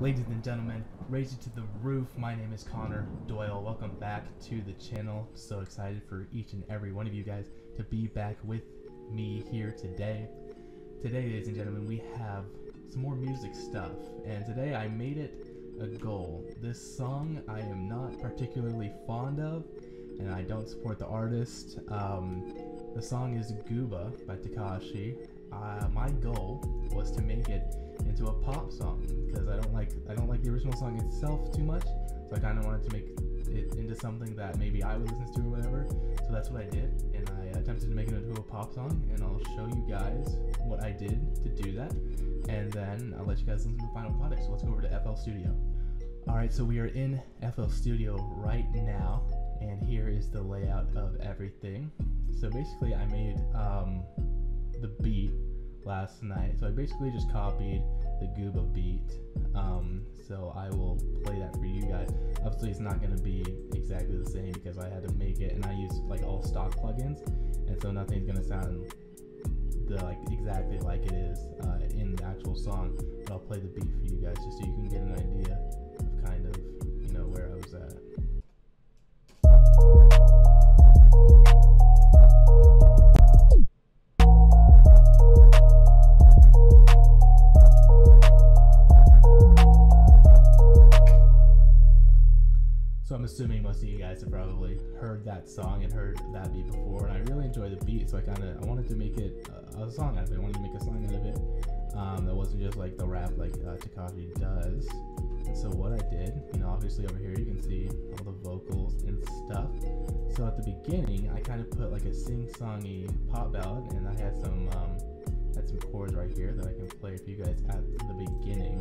Ladies and gentlemen, raise it to the roof. My name is Connor Doyle. Welcome back to the channel. So excited for each and every one of you guys to be back with me here today. Today, ladies and gentlemen, we have some more music stuff. And today I made it a goal. This song I am not particularly fond of, and I don't support the artist. Um, the song is Gooba by Tekashi. Uh, my goal was to make it into a pop song because I don't like I don't like the original song itself too much. So I kind of wanted to make it into something that maybe I would listen to or whatever. So that's what I did, and I attempted to make it into a pop song. And I'll show you guys what I did to do that, and then I'll let you guys listen to the final product. So let's go over to FL Studio. All right, so we are in FL Studio right now, and here is the layout of everything. So basically, I made um, last night. So I basically just copied the Gooba beat. Um, so I will play that for you guys. Obviously, it's not going to be exactly the same because I had to make it, and I used like all stock plugins, and so nothing's going to sound the like exactly like it is uh, in the actual song. But I'll play the beat for you guys just so you can get an idea heard that song and heard that beat before, and I really enjoy the beat. So I kind of I wanted to make it a, a, song out of it. I wanted to make a song out of it um, that wasn't just like the rap like uh, Tekashi does. And so what I did, you know, obviously over here you can see all the vocals and stuff. So at the beginning, I kind of put like a sing-songy pop ballad, and I had some um, had some chords right here that I can play for you guys at the beginning.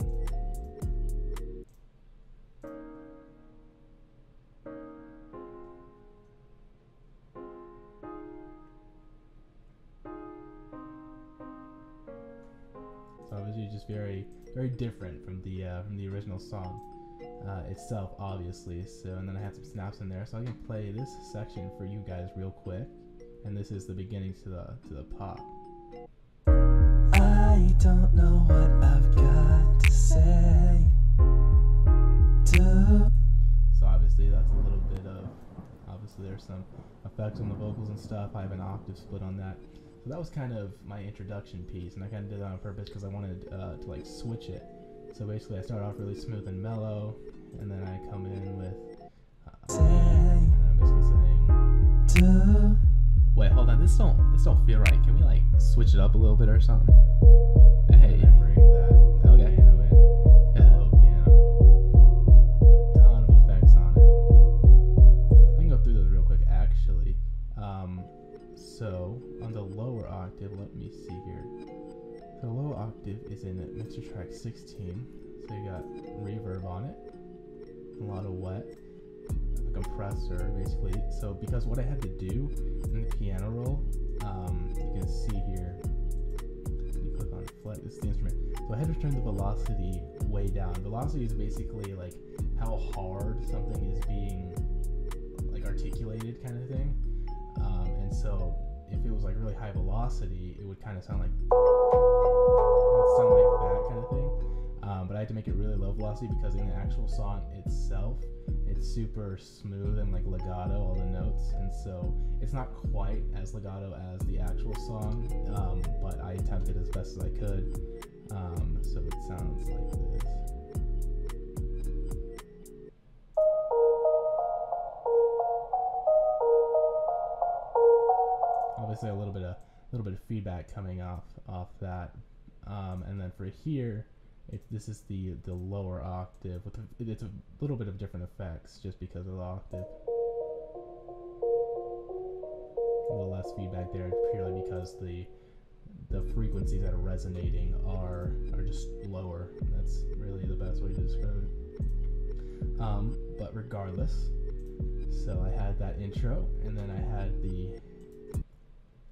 Just very very different from the uh, from the original song uh, itself, obviously. So and then I had some snaps in there, so I can play this section for you guys real quick. And this is the beginning to the to the pop. I don't know what I've got to say. To So obviously that's a little bit of obviously there's some effects on the vocals and stuff. I have an octave split on that. So that was kind of my introduction piece, and I kind of did that on purpose because I wanted uh, to like switch it. So basically, I start off really smooth and mellow, and then I come in with, uh, and I'm basically saying, "Wait, hold on, this don't this don't feel right. Can we like switch it up a little bit or something?" Octave is in mixer track 16, so you got reverb on it, a lot of wet, a compressor basically. So because what I had to do in the piano roll, um, you can see here. You click on flex. The instrument. So I had to turn the velocity way down. Velocity is basically like how hard something is being like articulated, kind of thing. Um, and so if it was like really high velocity, it would kind of sound like it would sound like that kind of thing. Um, but I had to make it really low velocity because in the actual song itself, it's super smooth and like legato, all the notes, and so it's not quite as legato as the actual song. Um, but I attempted as best as I could, um, so it sounds like this. Obviously a little bit of a little bit of feedback coming off off that. Um, and then for here it's this is the the lower octave with it's a little bit of different effects just because of the octave. A little less feedback there purely because the the frequencies that are resonating are are just lower. That's really the best way to describe it. Um, but regardless so I had that intro and then I had the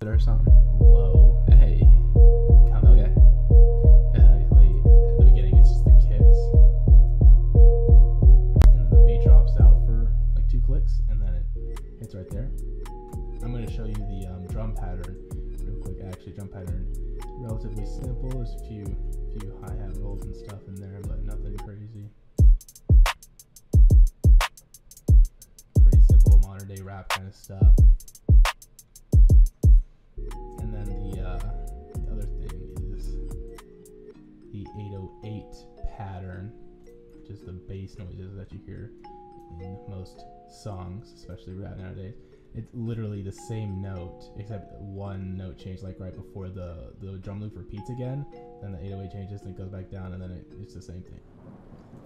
or something. Low. Hey. Kind of. Okay. Uh, like at the beginning, it's just the kicks, and the beat drops out for like two clicks, and then it hits right there. I'm gonna show you the um, drum pattern real quick. Actually, drum pattern relatively simple. There's a few few hi hat rolls and stuff in there, but nothing crazy. Pretty simple modern day rap kind of stuff. 808 pattern, which is the bass noises that you hear in most songs, especially rap nowadays. It's literally the same note, except one note changed like right before the, the drum loop repeats again. Then the 808 changes, and it goes back down, and then it, it's the same thing.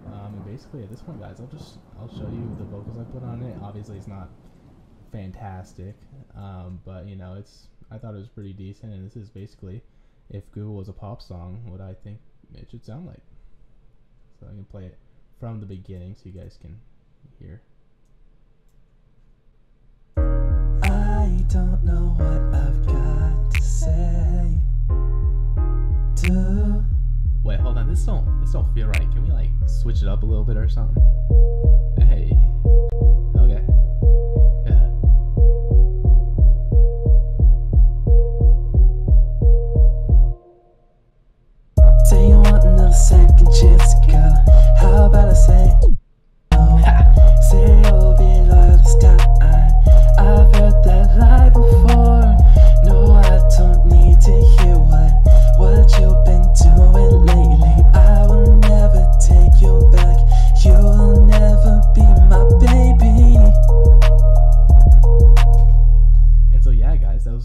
Um, and basically, at this point, guys, I'll just I'll show you the vocals I put on it. Obviously, it's not fantastic, um, but you know, it's I thought it was pretty decent. And this is basically, if Gooba was a pop song, what I think it should sound like. So I can play it from the beginning, so you guys can hear. I don't know what I've got to say. To Wait, hold on. This don't this don't feel right. Can we like switch it up a little bit or something?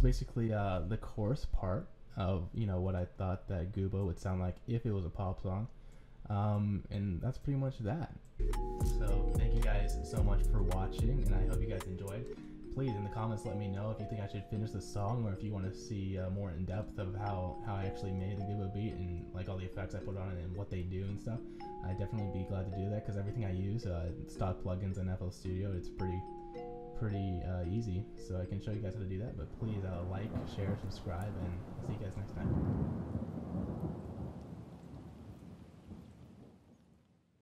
Basically uh, the chorus part of you know what I thought that Gooba would sound like if it was a pop song. Um, and that's pretty much that. So thank you guys so much for watching, and I hope you guys enjoyed. Please in the comments let me know if you think I should finish the song or if you want to see uh, more in depth of how how I actually made the Gooba beat and like all the effects I put on it and what they do and stuff. I'd definitely be glad to do that because everything I use, uh, stock plugins in FL Studio, it's pretty pretty uh, easy. So I can show you guys how to do that. But please uh, like, share, subscribe, and I'll see you guys next time.